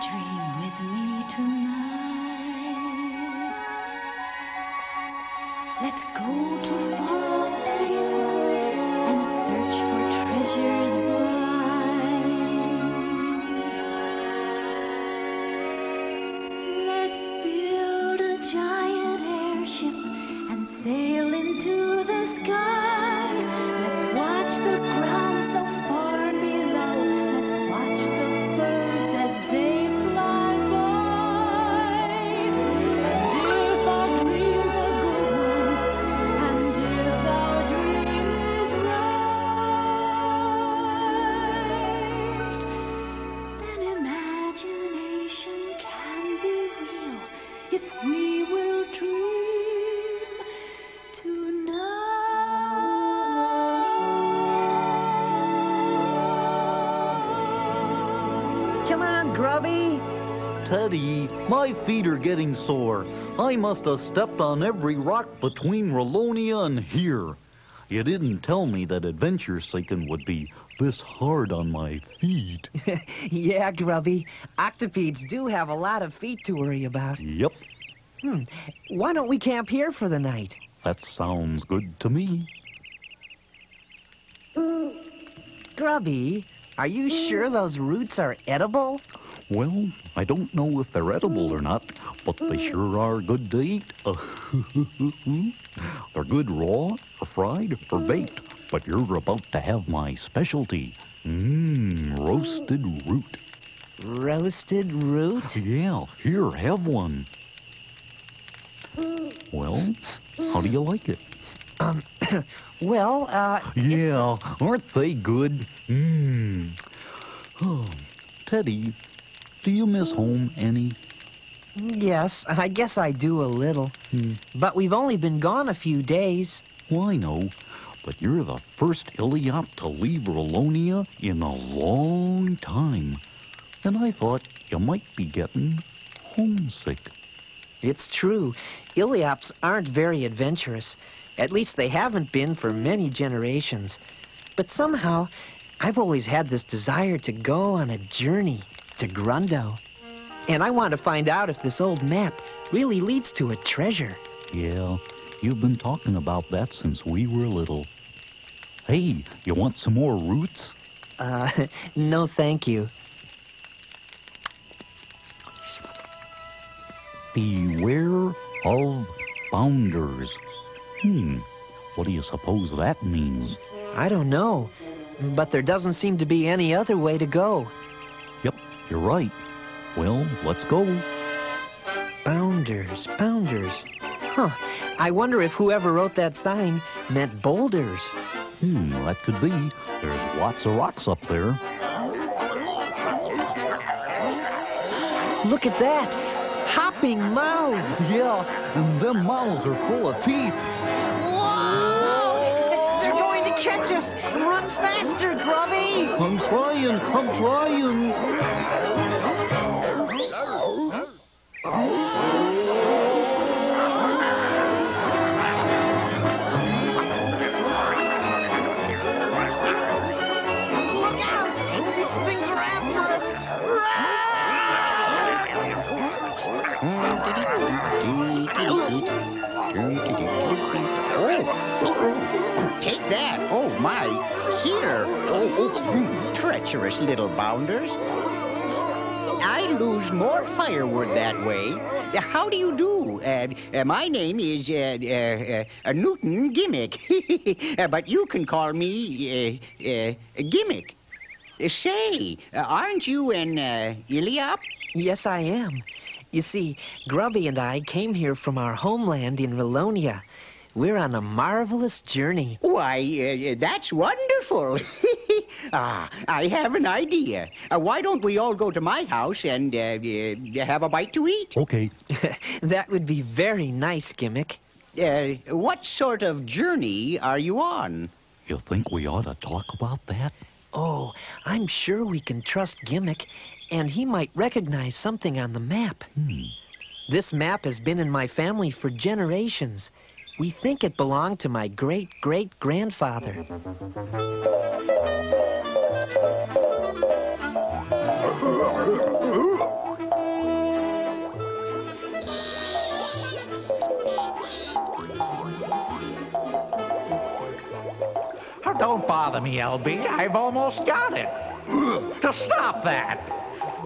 dream with me tonight. Let's go to far My feet are getting sore. I must have stepped on every rock between Rillonia and here. You didn't tell me that adventure seeking would be this hard on my feet. yeah, Grubby. Octopedes do have a lot of feet to worry about. Yep, Hmm. Why don't we camp here for the night? that sounds good to me. Grubby, are you sure those roots are edible? Well, I don't know if they're edible or not, but they sure are good to eat. they're good raw, or fried, or baked. But you're about to have my specialty. Mmm, roasted root. Roasted root? Yeah, here, have one. Well, how do you like it? Um, Well, uh, Yeah, aren't they good? Mmm. Oh, Teddy, do you miss home any? yes, I guess I do a little. Hmm. But we've only been gone a few days. Well, I know, but you're the first Iliop to leave Rillonia in a long time. And I thought you might be getting homesick. It's true. Iliops aren't very adventurous. At least they haven't been for many generations. But somehow, I've always had this desire to go on a journey to Grundo. And I want to find out if this old map really leads to a treasure. Yeah, you've been talking about that since we were little. Hey, you want some more roots? Uh, no thank you. Beware of bounders. Hmm, what do you suppose that means? I don't know. But there doesn't seem to be any other way to go. Yep, you're right. Well, let's go. Bounders, bounders. Huh. I wonder if whoever wrote that sign meant boulders. Hmm, that could be. There's lots of rocks up there. Look at that! Hopping mouths! Yeah, and them mouths are full of teeth. Whoa! They're going to catch us! Run faster, Grubby! I'm trying, I'm trying. Us! Take that. Oh, my. Here. Oh, oh, mm, treacherous little bounders. I lose more firewood that way. Uh, How do you do? Uh, uh, my name is uh, uh, uh, Newton Gimmick, Uh, but you can call me uh, uh, Gimmick. Uh, say, uh, aren't you an uh, Iliop? Yes, I am. You see, Grubby and I came here from our homeland in Rillonia. We're on a marvelous journey. Why, uh, that's wonderful. ah, I have an idea. Uh, why don't we all go to my house and uh, uh, have a bite to eat? Okay, that would be very nice, Gimmick. Uh, what sort of journey are you on? you think we ought to talk about that? Oh, I'm sure we can trust Gimmick, and he might recognize something on the map. This map has been in my family for generations. We think it belonged to my great-great-grandfather. Don't bother me, LB. I've almost got it. Stop that.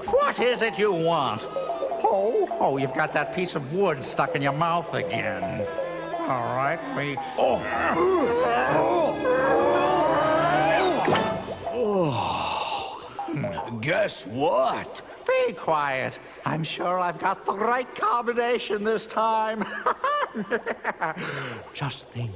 What is it you want? Oh, oh, you've got that piece of wood stuck in your mouth again. All right, we. Oh. Guess what? Be quiet. I'm sure I've got the right combination this time. Just think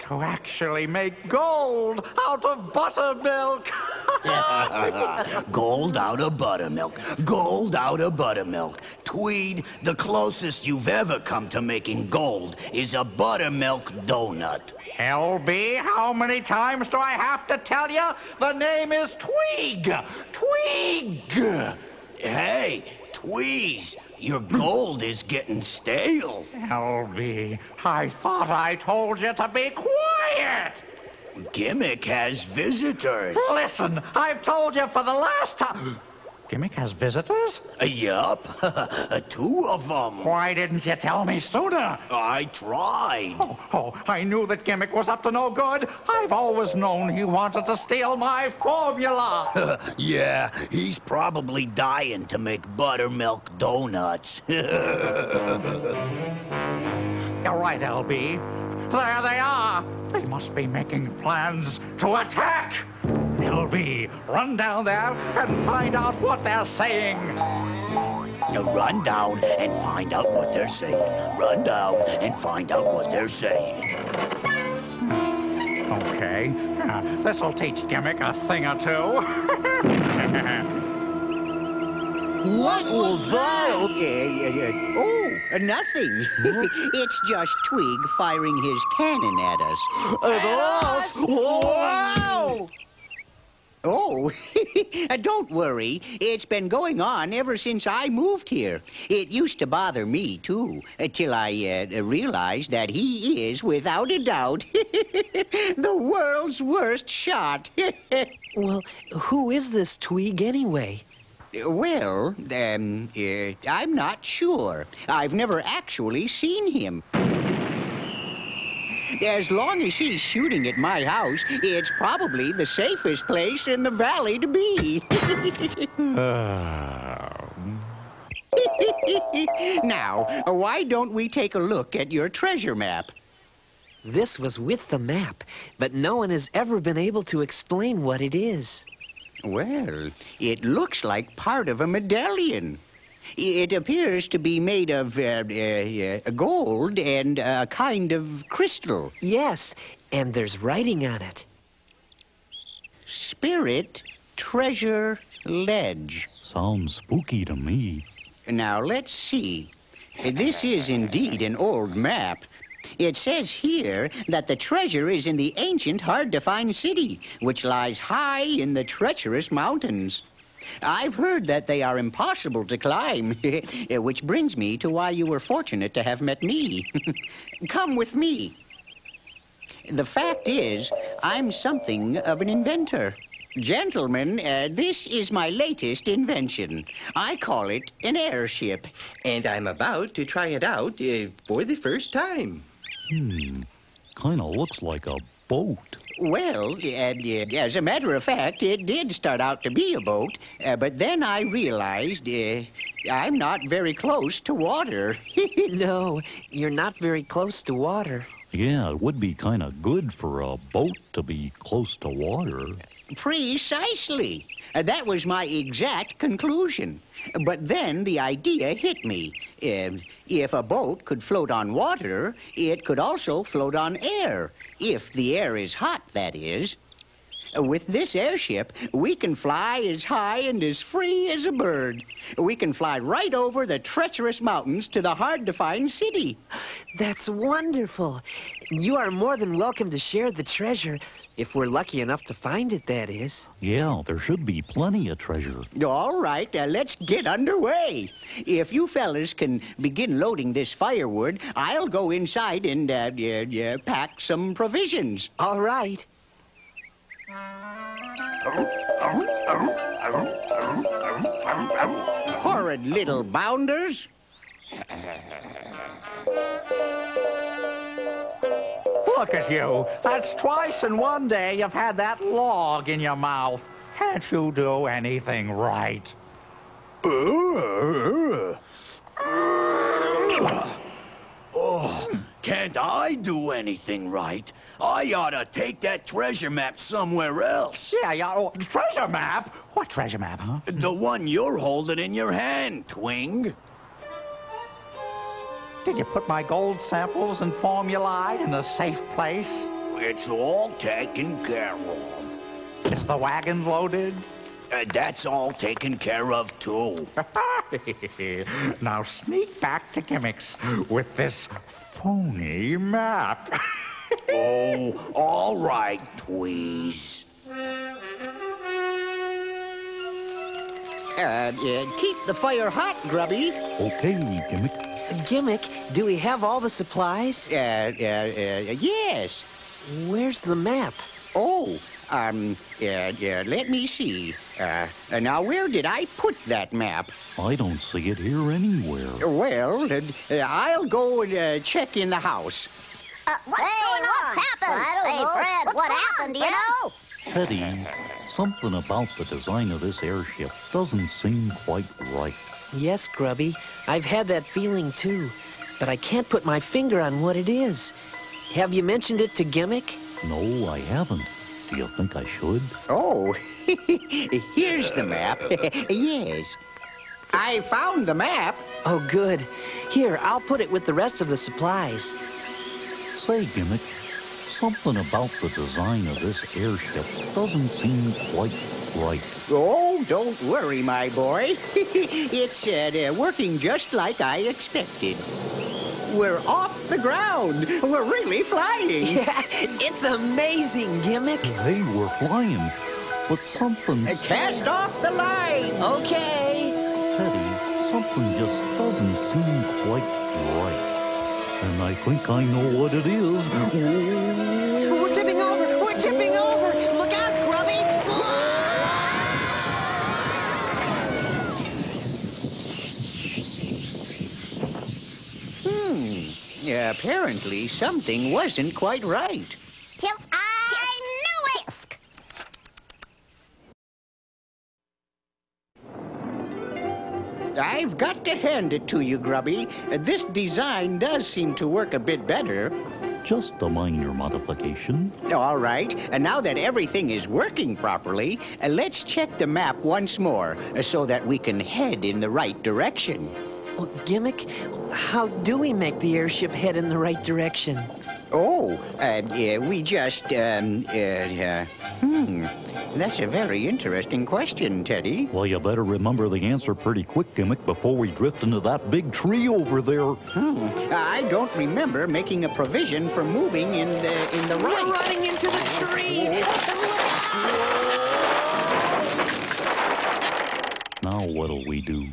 to actually make gold out of buttermilk. Gold out of buttermilk. Gold out of buttermilk. Tweed, the closest you've ever come to making gold is a buttermilk donut. LB, how many times do I have to tell you? The name is Tweeg. Tweeg. Hey, Tweez, your gold is getting stale. LB, I thought I told you to be quiet. Gimmick has visitors. Listen, I've told you for the last time. Gimmick has visitors? Uh, yup, two of them. Why didn't you tell me sooner? I tried. Oh, oh, I knew that Gimmick was up to no good. I've always known he wanted to steal my formula. yeah, he's probably dying to make buttermilk donuts. You're right, LB. There they are. They must be making plans to attack. LB, run down there and find out what they're saying. Now run down and find out what they're saying. Run down and find out what they're saying. Okay, uh, this'll teach Gimmick a thing or two. What was that? Uh, uh, uh, oh, Uh, nothing. it's just Tweeg firing his cannon at us. At us? Wow! Oh, uh, don't worry. It's been going on ever since I moved here. It used to bother me, too, uh, till I uh, realized that he is, without a doubt, the world's worst shot. Well, who is this Tweeg anyway? Well, um, uh, I'm not sure. I've never actually seen him. As long as he's shooting at my house, it's probably the safest place in the valley to be. now, why don't we take a look at your treasure map? This was with the map, but no one has ever been able to explain what it is. Well, it looks like part of a medallion. It appears to be made of uh, uh, uh, gold and a kind of crystal. Yes, and there's writing on it. Spirit Treasure Ledge. Sounds spooky to me. Now, let's see. This is indeed an old map. It says here that the treasure is in the ancient, hard to find city, which lies high in the treacherous mountains. I've heard that they are impossible to climb, which brings me to why you were fortunate to have met me. Come with me. The fact is, I'm something of an inventor. Gentlemen, uh, this is my latest invention. I call it an airship. And I'm about to try it out uh, for the first time. Hmm. Kinda looks like a boat. Well, uh, uh, as a matter of fact, it did start out to be a boat, uh, but then I realized uh, I'm not very close to water. No, you're not very close to water. Yeah, it would be kinda good for a boat to be close to water. Precisely. Uh, that was my exact conclusion. But then the idea hit me. Um, if a boat could float on water, it could also float on air. If the air is hot, that is. With this airship, we can fly as high and as free as a bird. We can fly right over the treacherous mountains to the hard to find city. That's wonderful. You are more than welcome to share the treasure, if we're lucky enough to find it, that is. Yeah, there should be plenty of treasure. All right, uh, let's get underway. If you fellas can begin loading this firewood, I'll go inside and uh, uh, uh, pack some provisions. All right. Horrid little bounders. look at you. That's twice in one day you've had that log in your mouth. Can't you do anything right? Oh, can't I do anything right? I ought to take that treasure map somewhere else. Yeah, yeah. Oh, treasure map? What treasure map, huh? The one you're holding in your hand, Twing. Did you put my gold samples and formulae in a safe place? It's all taken care of. Is the wagon loaded? Uh, that's all taken care of, too. now sneak back to gimmicks with this phony map. oh, all right, Tweez. Uh, uh, keep the fire hot, Grubby. Okay, Gimmick. Gimmick, do we have all the supplies? Uh, uh, uh, yes. Where's the map? Oh, um, uh, uh, let me see. Uh, uh, now, where did I put that map? I don't see it here anywhere. Well, uh, uh, I'll go and uh, check in the house. Uh, what's going on? happened? I don't hey, know. Fred, What's what happened? on, you know? Teddy, something about the design of this airship doesn't seem quite right. Yes, Grubby. I've had that feeling too. But I can't put my finger on what it is. Have you mentioned it to Gimmick? No, I haven't. Do you think I should? Oh, here's the map. yes. I found the map. Oh, good. Here, I'll put it with the rest of the supplies. Say, Gimmick, something about the design of this airship doesn't seem quite right. Oh, don't worry, my boy. it's uh, working just like I expected. We're off the ground. We're really flying. Yeah, it's amazing, Gimmick. Hey, we're flying, but something... something's... Cast off the line. Okay. Teddy, something just doesn't seem quite right. And I think I know what it is. We're tipping over. We're tipping over. Look out, Grubby. Hmm. apparently, something wasn't quite right. I've got to hand it to you, Grubby. This design does seem to work a bit better. Just a minor modification. All right. And now that everything is working properly, uh, let's check the map once more uh, so that we can head in the right direction. Well, Gimmick, how do we make the airship head in the right direction? Oh, uh, yeah, we just, um, uh, uh, hmm. That's a very interesting question, Teddy. Well, you better remember the answer pretty quick, Gimmick, before we drift into that big tree over there. Hmm. I don't remember making a provision for moving in the in the right. We're running into the tree. Now what'll we do?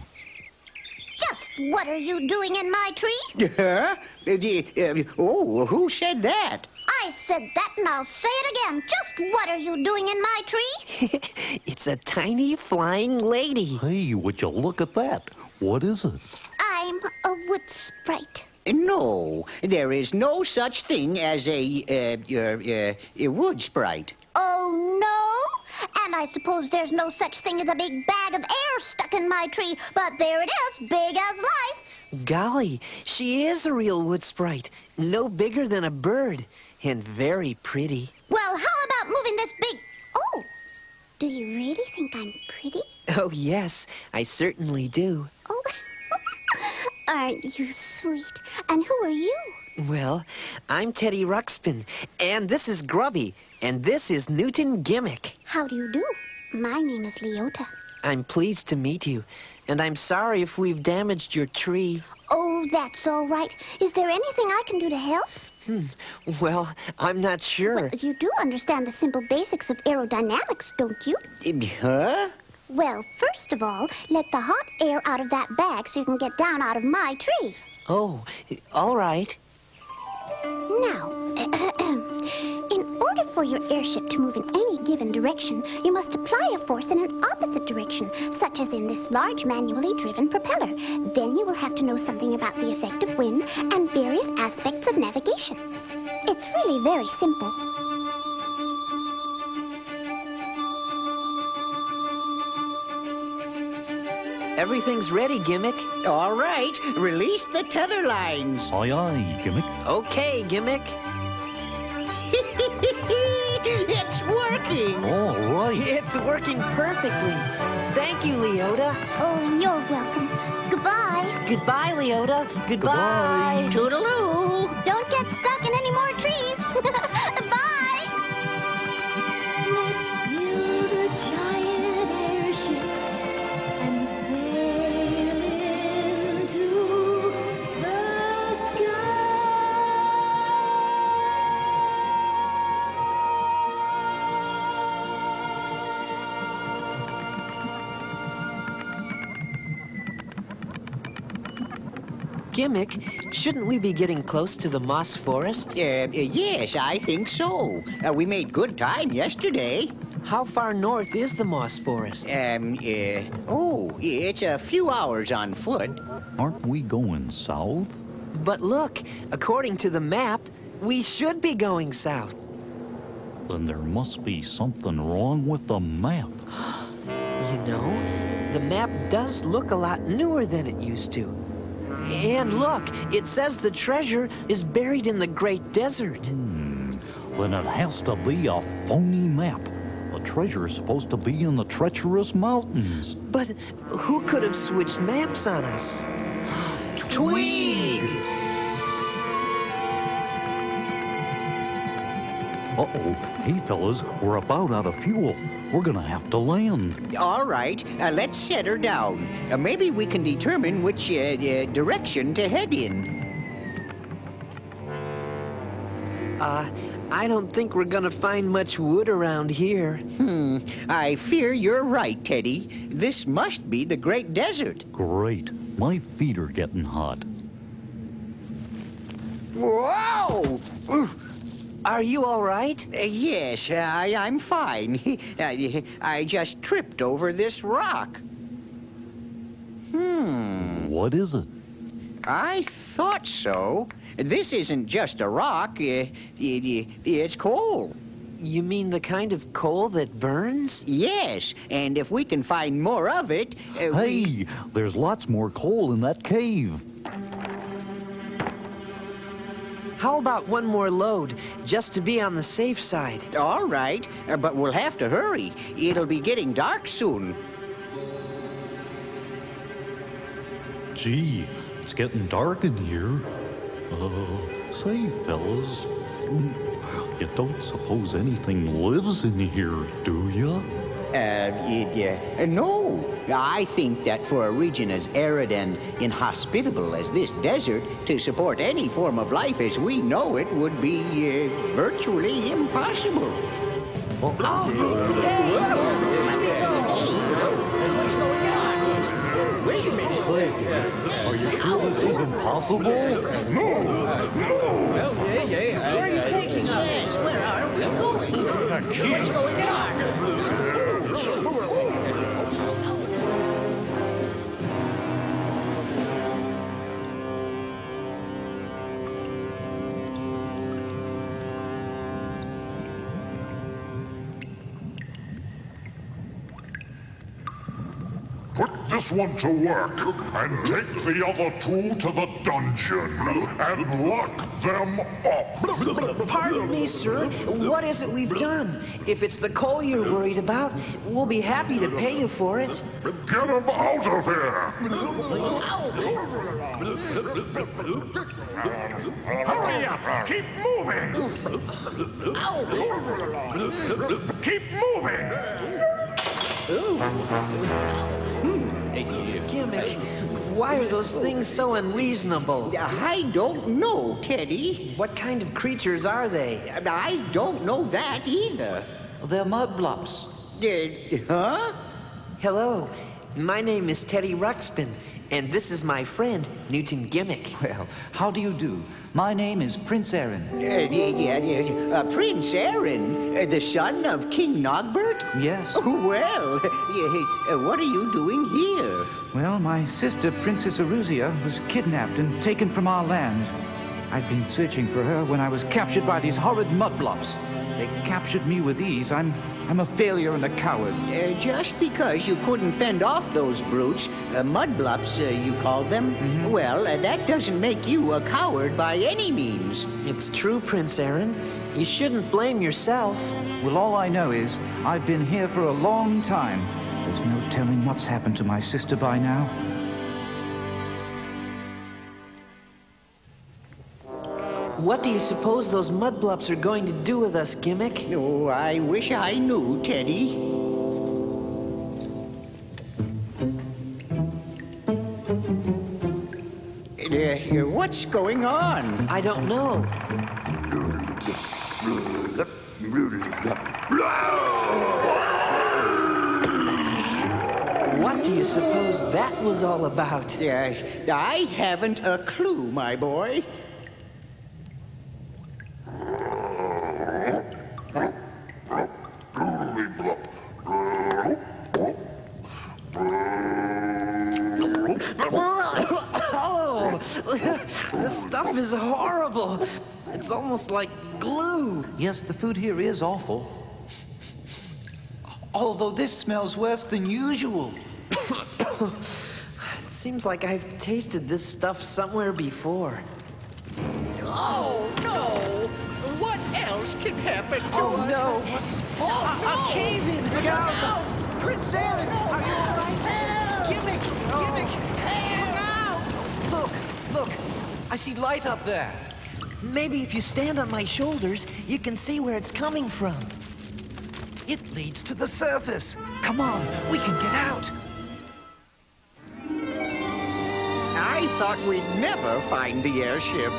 Just what are you doing in my tree? Huh? Uh, d- uh, oh, who said that? I said that and I'll say it again. Just what are you doing in my tree? it's a tiny flying lady. Hey, would you look at that? What is it? I'm a wood sprite. No, there is no such thing as a uh, uh, uh, a wood sprite. Oh, no? And I suppose there's no such thing as a big bag of air stuck in my tree, but there it is, big as life. Golly, she is a real wood sprite. No bigger than a bird. And very pretty. Well, how about moving this big... Oh, do you really think I'm pretty? Oh, yes, I certainly do. Oh, aren't you sweet? And who are you? Well, I'm Teddy Ruxpin, and this is Grubby, and this is Newton Gimmick. How do you do? My name is Leota. I'm pleased to meet you, and I'm sorry if we've damaged your tree. Oh, that's all right. Is there anything I can do to help? Hmm. Well, I'm not sure. You do understand the simple basics of aerodynamics, don't you? Huh? Well, first of all, let the hot air out of that bag so you can get down out of my tree. Oh, all right. Now, order for your airship to move in any given direction, you must apply a force in an opposite direction, such as in this large manually driven propeller. Then you will have to know something about the effect of wind and various aspects of navigation. It's It's really very simple. Everything's ready, Gimmick. All right, release the tether lines. Aye, aye, Gimmick. Okay, Gimmick. it's working. All right. It's working perfectly. Thank you, Leota. Oh, you're welcome. Goodbye. Goodbye, Leota. Goodbye. Toodaloo. Gimmick, shouldn't we be getting close to the moss forest? Uh, uh, yes, I think so. Uh, we made good time yesterday. How far north is the moss forest? Um, uh, oh, it's a few hours on foot. Aren't we going south? But look, according to the map, we should be going south. Then there must be something wrong with the map. You know, the map does look a lot newer than it used to. And look, it says the treasure is buried in the Great Desert. Hmm. Then it has to be a phony map. The treasure is supposed to be in the treacherous mountains. But who could have switched maps on us? Tweeg! Uh-oh. Hey, fellas, we're about out of fuel. We're gonna have to land. All right, uh, let's set her down. Uh, maybe we can determine which uh, uh, direction to head in. Uh, I don't think we're gonna find much wood around here. Hmm, I fear you're right, Teddy. This must be the Great Desert. Great. My feet are getting hot. Whoa! Are you all right? Uh, yes, I, I'm fine. I, I just tripped over this rock. Hmm, What is it? I thought so. This isn't just a rock. Uh, it, it's coal. You mean the kind of coal that burns? Yes, and if we can find more of it, uh, we- Hey, there's lots more coal in that cave. How about one more load, just to be on the safe side? All right, uh, but we'll have to hurry. It'll be getting dark soon. Gee, it's getting dark in here. Uh, say, fellas, you don't suppose anything lives in here, do ya? Uh, y- y- no, I think that for a region as arid and inhospitable as this desert, to support any form of life as we know it would be uh, virtually impossible. Oh, hey, what's going on? Wait a minute. Say, are you sure this is impossible? No. No. yeah, yeah. Where are you taking us? Where are we going? What's going on? Put one to work and take the other two to the dungeon and lock them up. Pardon me, sir. What is it we've done? If it's the coal you're worried about, we'll be happy to pay you for it. Get them out of here! Hurry up! Keep moving! Keep moving! Gimmick, why are those things so unreasonable? I don't know, Teddy. What kind of creatures are they? I don't know that either. They're mud blobs. Uh, huh? Hello, my name is Teddy Ruxpin, and this is my friend, Newton Gimmick. Well, how do you do? My name is Prince Arin. Uh, yeah, yeah, yeah. Uh, Prince Arin, uh, the son of King Nogburt? Yes. Well, uh, what are you doing here? Well, my sister, Princess Aruzia, was kidnapped and taken from our land. I've been searching for her when I was captured by these horrid mudblups. They captured me with ease. I'm, I'm a failure and a coward. Uh, just because you couldn't fend off those brutes, uh, mudblups, uh, you called them, well, uh, that doesn't make you a coward by any means. It's true, Prince Arin. You shouldn't blame yourself. Well, all I know is I've been here for a long time. There's no telling what's happened to my sister by now. What do you suppose those mudblups are going to do with us, Gimmick? Oh, I wish I knew, Teddy. Uh, what's going on? I don't know. What do you suppose that was all about? Uh, I haven't a clue, my boy. Oh, the stuff is horrible. It's almost like glue. Yes, the food here is awful. Although this smells worse than usual. It seems like I've tasted this stuff somewhere before. Oh, no! What else can happen to Oh, us? no. Oh, A- a no! cave-in. Look out! Prince Arin, are you all right? Gimmick, Gimmick, look out! Look, look, I see light up there. Maybe if you stand on my shoulders, you can see where it's coming from. It leads to the surface. Come on, we can get out. I thought we'd never find the airship.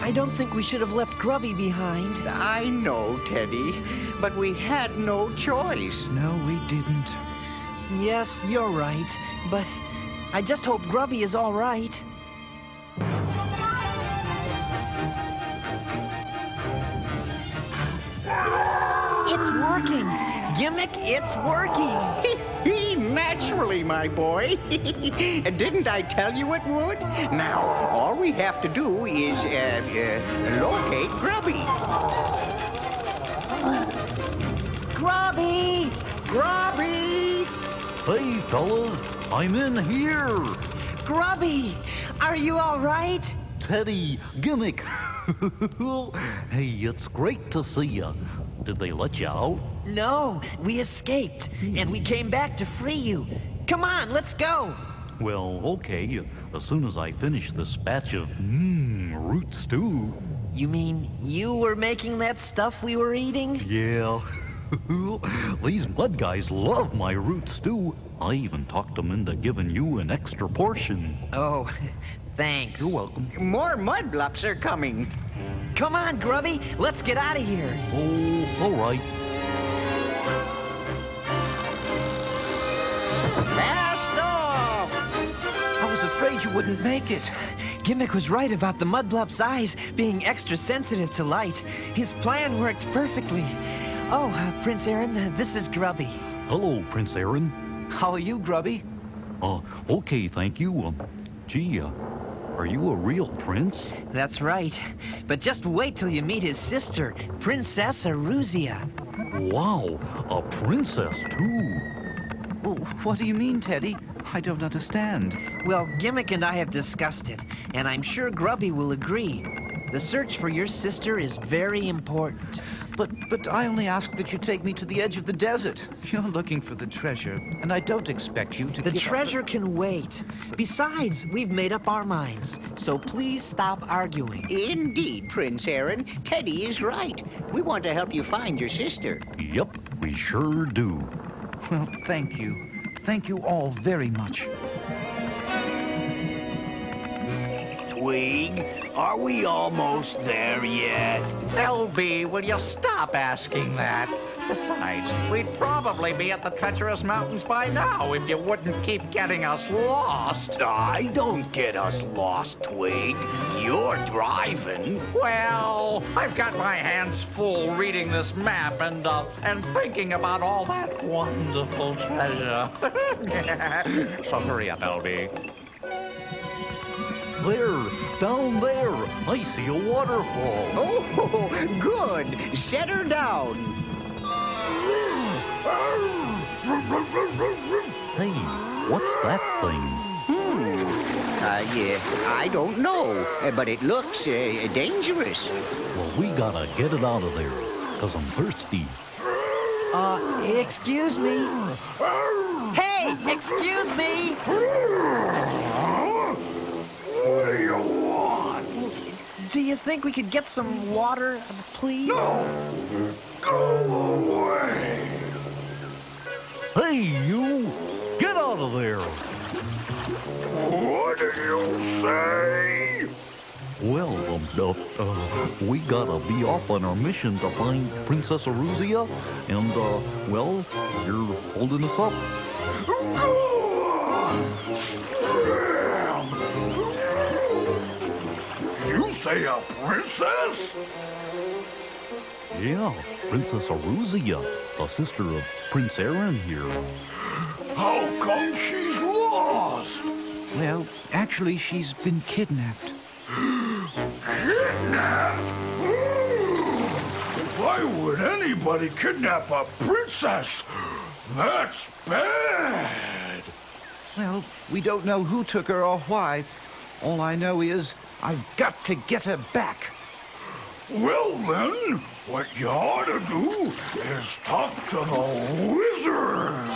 I don't think we should have left Grubby behind. I know, Teddy, but we had no choice. No, we didn't. Yes, you're right, but I just hope Grubby is all right. Gimmick, it's working! Naturally, my boy. Didn't I tell you it would? Now, all we have to do is uh, uh, locate Grubby. Grubby! Grubby! Hey, fellas, I'm in here. Grubby! Are you all right? Teddy, Gimmick. hey, it's great to see you. Did they let you out? No, we escaped, and we came back to free you. Come on, let's go! Well, okay. As soon as I finish this batch of mmm root stew. You mean you were making that stuff we were eating? Yeah. These mud guys love my root stew. I even talked them into giving you an extra portion. Oh, thanks. You're welcome. More mudblups are coming. Come on, Grubby, let's get out of here. Oh, all right. Blast off! I was afraid you wouldn't make it. Gimmick was right about the Mudblup's eyes being extra sensitive to light. His plan worked perfectly. Oh, uh, Prince Arin, uh, this is Grubby. Hello, Prince Arin. How are you, Grubby? Uh, okay, thank you. Um, gee, uh, are you a real prince? That's right. But just wait till you meet his sister, Princess Aruzia. Wow, a princess too. Well, what do you mean, Teddy? I don't understand. Well, Gimmick and I have discussed it, and I'm sure Grubby will agree. The search for your sister is very important. But but I only ask that you take me to the edge of the desert. You're looking for the treasure, and I don't expect you to The give up treasure can wait. Besides, we've made up our minds, so please stop arguing. Indeed, Prince Arin. Teddy is right. We want to help you find your sister. Yep, we sure do. Well, thank you. Thank you all very much. Tweeg, are we almost there yet? LB, will you stop asking that? Besides, we'd probably be at the treacherous mountains by now if you wouldn't keep getting us lost. I don't get us lost, Tweeg. You're driving. Well, I've got my hands full reading this map and uh, and thinking about all that wonderful treasure. so hurry up, LB. There, down there. I see a waterfall. Oh, good. Set her down. Hey, what's that thing? Hmm. Uh, yeah, I don't know, but it looks uh, dangerous. Well, we gotta get it out of there, because I'm thirsty. Uh, excuse me. Hey, excuse me. What do you want? Do you think we could get some water, please? No! Go away! Hey, you! Get out of there! What did you say? Well, um, uh, uh, we gotta be off on our mission to find Princess Aruzia, and, uh, well, you're holding us up. Did you say a princess? Yeah, Princess Aruzia, the sister of Prince Arin here. How come she's lost? Well, actually, she's been kidnapped. Kidnapped? Hmm. Why would anybody kidnap a princess? That's bad. Well, we don't know who took her or why. All I know is I've got to get her back. Well then, what you ought to do is talk to the wizard.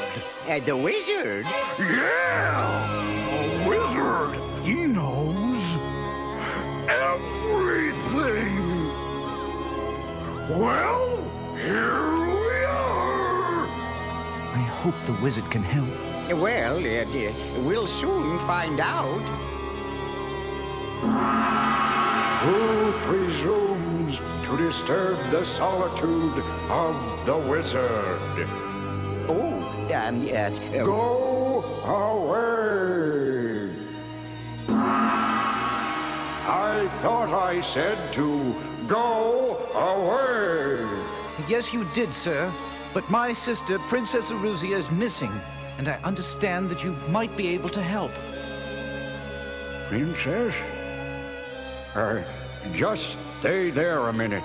Uh, the wizard? Yeah, the wizard. He knows everything. Well, here we are. I hope the wizard can help. Well, uh, uh, we'll soon find out. Who presumes to disturb the solitude of the wizard? Oh, um, yes. uh, Go away! I thought I said to go away. Yes, you did, sir. But my sister, Princess Aruzia, is missing, and I understand that you might be able to help. Princess? Uh, just stay there a minute.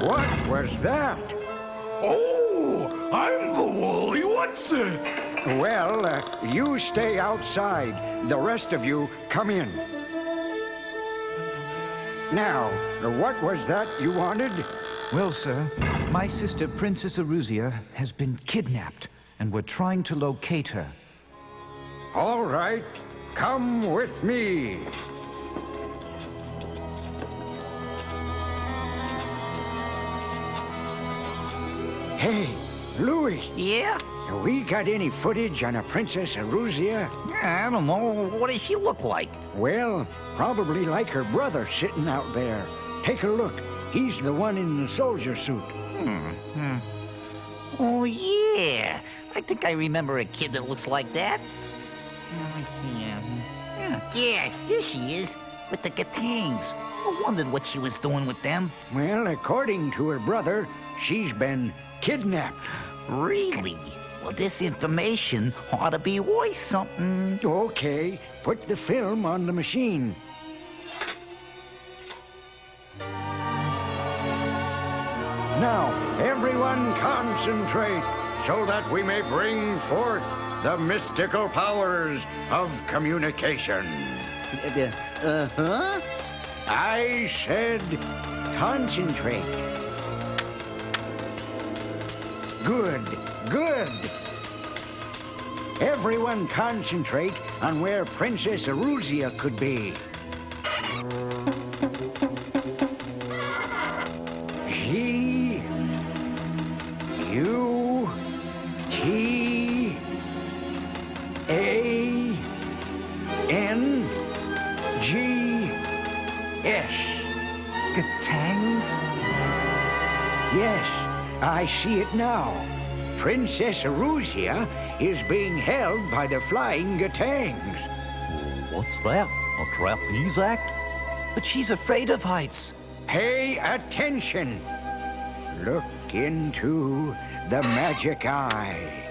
What was that? Oh, I'm the woolly what's it? Well, uh, you stay outside. The rest of you come in. Now, what was that you wanted? Well, sir, my sister, Princess Aruzia, has been kidnapped, and we're trying to locate her. All right, come with me. Hey, Louis, Yeah? Have we got any footage on a Princess Aruzia? I don't know. What does she look like? Well, probably like her brother sitting out there. Take a look. He's the one in the soldier suit. Hmm. Oh, yeah. I think I remember a kid that looks like that. Oh, Let's see. Yeah, yeah, here she is. With the Gutangs. I wondered what she was doing with them. Well, according to her brother, she's been kidnapped. Really? Well, this information ought to be worth something. Okay, put the film on the machine. Now, everyone concentrate so that we may bring forth the mystical powers of communication. Uh huh. I said concentrate. Good, good. Everyone concentrate on where Princess Aruzia could be. See it now. Princess Aruzia is being held by the Flying Gutangs. What's that? A trapeze act? But she's afraid of heights. Pay attention. Look into the magic eye.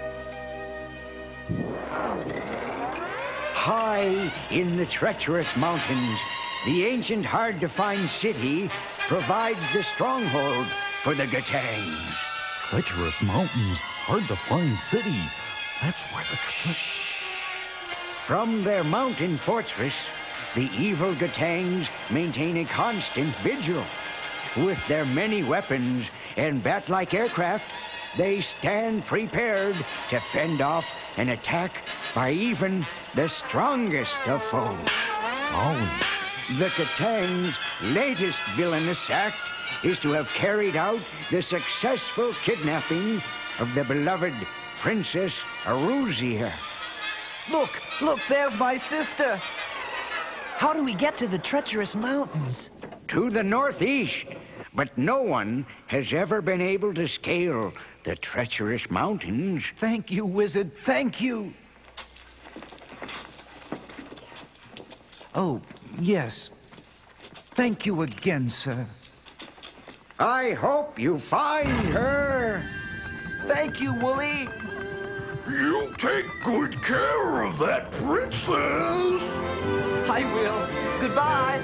High in the treacherous mountains, the ancient hard-to-find city provides the stronghold for the Gutangs. Treacherous mountains, hard to find city. That's where the tre- From their mountain fortress, the evil Gutangs maintain a constant vigil. With their many weapons and bat-like aircraft, they stand prepared to fend off an attack by even the strongest of foes. Oh. The Gutang's latest villainous act is to have carried out the successful kidnapping of the beloved Princess Aruzia. Look, look, there's my sister. How do we get to the treacherous mountains? to the northeast, but no one has ever been able to scale the treacherous mountains. Thank you, wizard. Thank you. Oh, yes. Thank you again, sir. I hope you find her. Thank you, Wooly. You take good care of that princess. I will. Goodbye.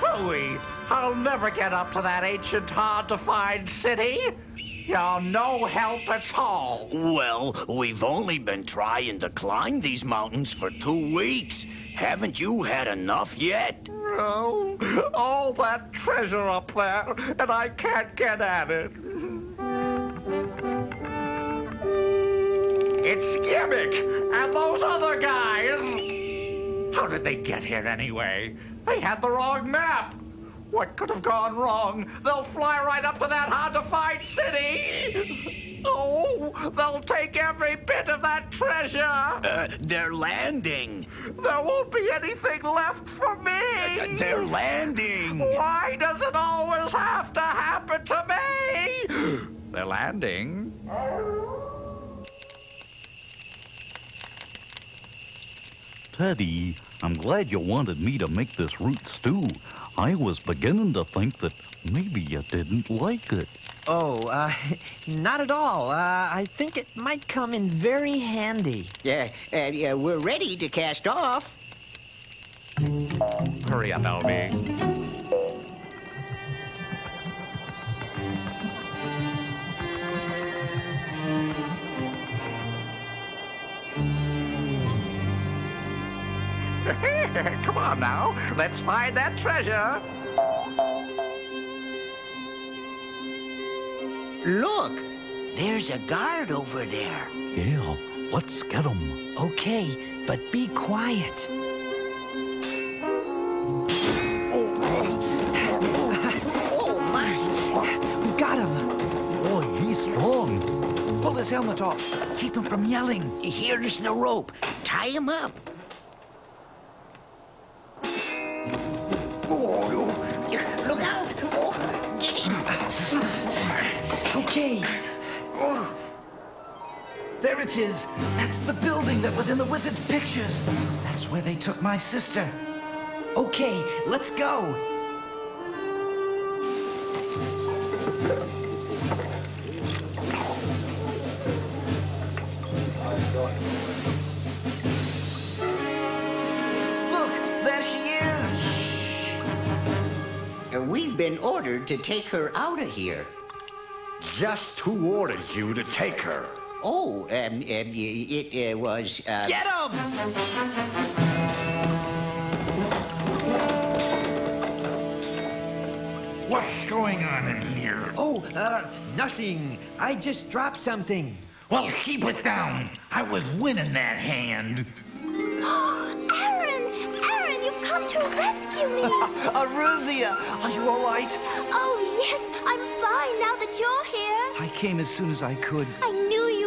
Phooey! I'll never get up to that ancient, hard-to-find city. You're no help at all. Well, we've only been trying to climb these mountains for two weeks. Haven't you had enough yet? Oh, all that treasure up there, and I can't get at it. It's Gimmick and those other guys. How did they get here anyway? They had the wrong map. What could have gone wrong? They'll fly right up to that hard-to-find city. Oh, they'll take every bit of that treasure. Uh, they're landing. There won't be anything left for me. They're landing. Why does it always have to happen to me? They're landing. Teddy, I'm glad you wanted me to make this root stew. I was beginning to think that maybe you didn't like it. Oh, uh, not at all. Uh, I think it might come in very handy. Yeah, uh, yeah, we're ready to cast off. Hurry up, LB. Come on now, let's find that treasure. Look, there's a guard over there. Yeah, let's get him. Okay, but be quiet. Oh, my. We've got him. Boy, he's strong. Pull his helmet off. Keep him from yelling. Here's the rope. Tie him up. There it is. That's the building that was in the wizard's pictures. That's where they took my sister. Okay, let's go. Look, there she is. Uh, We've been ordered to take her out of here. Just who orders you to take her? Oh, um, um, it uh, was. Uh, Get him! What's going on in here? Oh, uh, nothing. I just dropped something. Well, keep it down. I was winning that hand. Oh, Arin! Arin, you've come to rescue me! Aruzia, are you all right? oh, yes, I'm fine now that you're here. I came as soon as I could. I knew you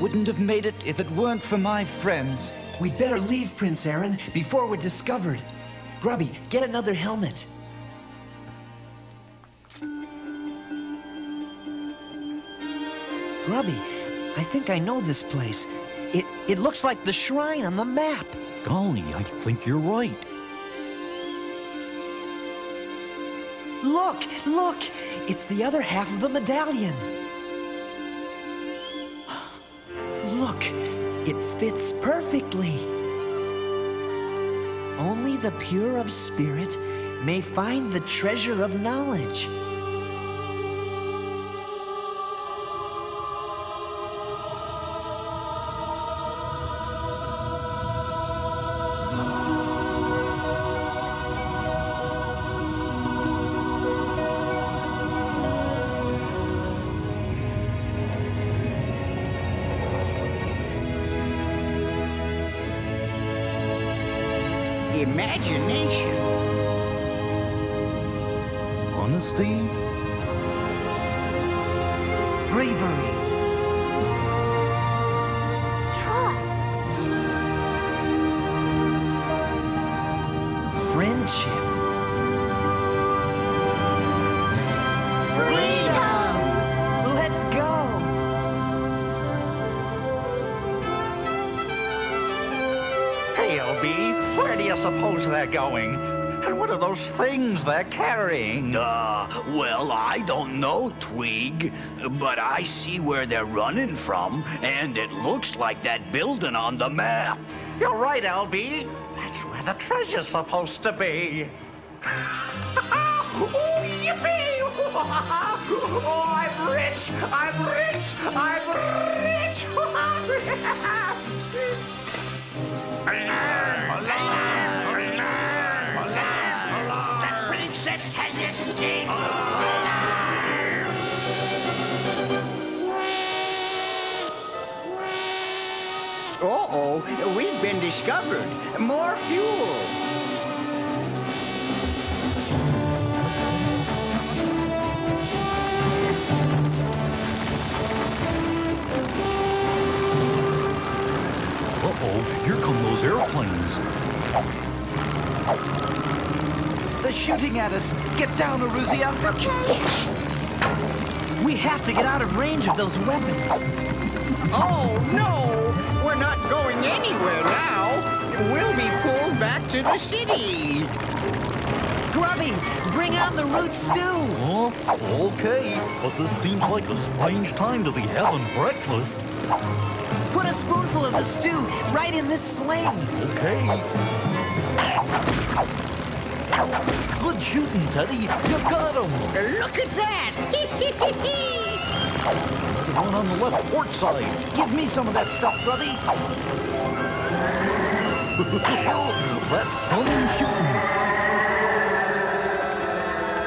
wouldn't have made it if it weren't for my friends. We'd better leave, Prince Arin, before we're discovered. Grubby, get another helmet. Grubby, I think I know this place. It, it looks like the shrine on the map. Golly, I think you're right. Look, look! It's the other half of the medallion. Fits perfectly. Only the pure of spirit may find the treasure of knowledge. Imagination. Honesty? Bravery. Going? And what are those things they're carrying? Uh, well, I don't know, Tweeg. But I see where they're running from, and it looks like that building on the map. You're right, LB. That's where the treasure's supposed to be. oh, yippee! oh, I'm rich! I'm rich! I'm rich! discovered. More fuel. Uh-oh, here come those airplanes. They're shooting at us. Get down, Aruzia. Okay. We have to get out of range of those weapons. Oh, no! We're not going anywhere now. We'll be pulled back to the city. Grubby, bring on the root stew. Huh? Okay, but this seems like a strange time to be having breakfast. Put a spoonful of the stew right in this sling. Okay. Good shooting, Teddy. You got him. Look at that! One on the left port side. Give me some of that stuff, Grubby. That's some shooting.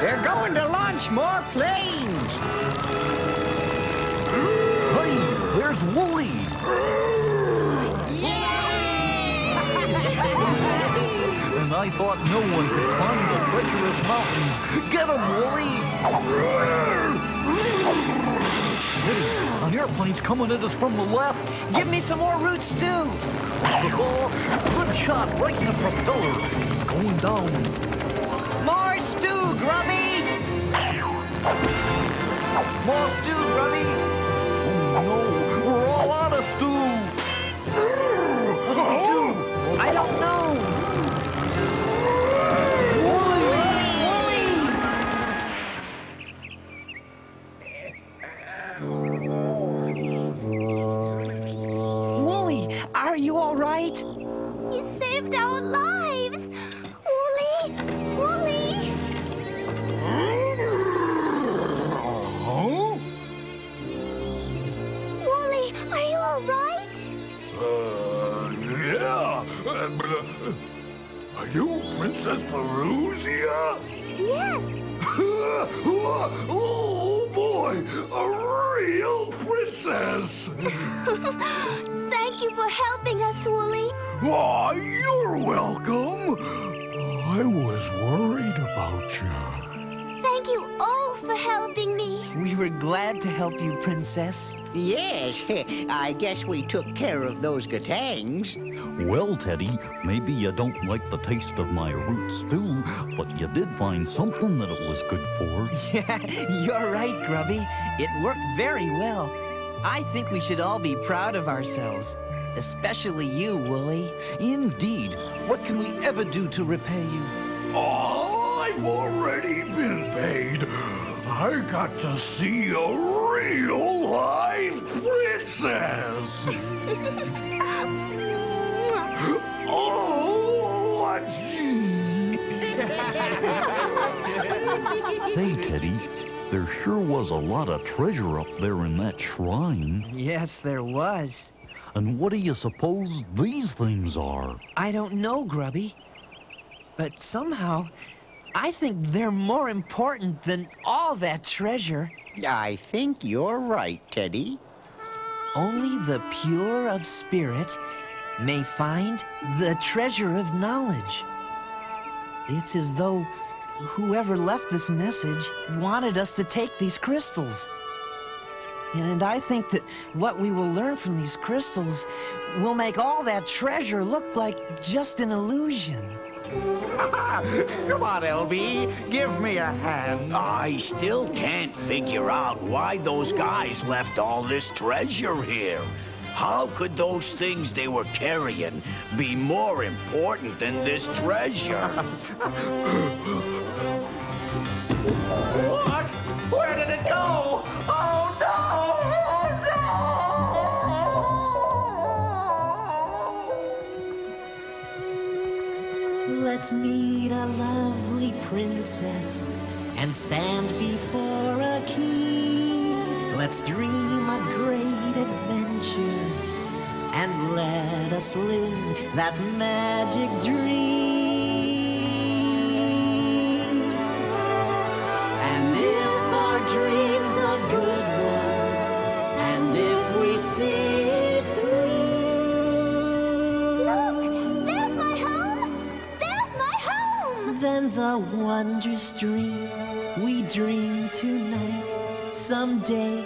They're going to launch more planes. Hey, there's Wooly. And I thought no one could climb the treacherous mountains. Get him, Wooly! An airplane's coming at us from the left. Give me some more root stew. Good shot, right in the propeller. It's going down. More stew, Grubby. More stew, Grubby. Oh no, we're all out of stew. What do we do? I don't know. Right? You saved our lives. Wooly, Wooly. Wooly, are you all right? Uh, yeah. Uh, Are you Princess Peruzia? Yes. oh boy, a real princess! Thank you for helping us, Wooly. Aw, you're welcome. I was worried about you. Thank you all for helping me. We were glad to help you, Princess. Yes, I guess we took care of those Gutangs. Well, Teddy, maybe you don't like the taste of my root stew, but you did find something that it was good for. Yeah, you're right, Grubby. It worked very well. I think we should all be proud of ourselves. Especially you, Wooly. Indeed. What can we ever do to repay you? Oh, I I've already been paid. I got to see a real live princess. oh, Hey, Teddy, there sure was a lot of treasure up there in that shrine. Yes, there was. And what do you suppose these things are? I don't know, Grubby. But somehow, I think they're more important than all that treasure. I think you're right, Teddy. Only the pure of spirit may find the treasure of knowledge. It's as though whoever left this message wanted us to take these crystals. And I think that what we will learn from these crystals will make all that treasure look like just an illusion. Come on, LB. Give me a hand. I still can't figure out why those guys left all this treasure here. How could those things they were carrying be more important than this treasure? What? Where did it go? Let's meet a lovely princess and stand before a king. Let's dream a great adventure and let us live that magic dream. And if our dream's a good wondrous dream we dream tonight someday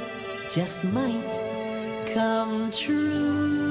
just might come true.